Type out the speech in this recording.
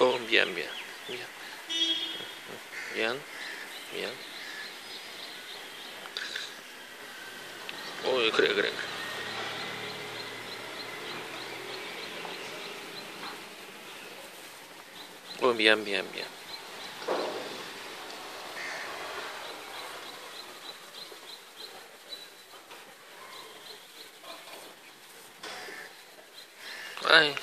Oh, bien, bien, bien. Bien, bien. Oh, keren, keren. Oh, bien, bien, bien. Ay.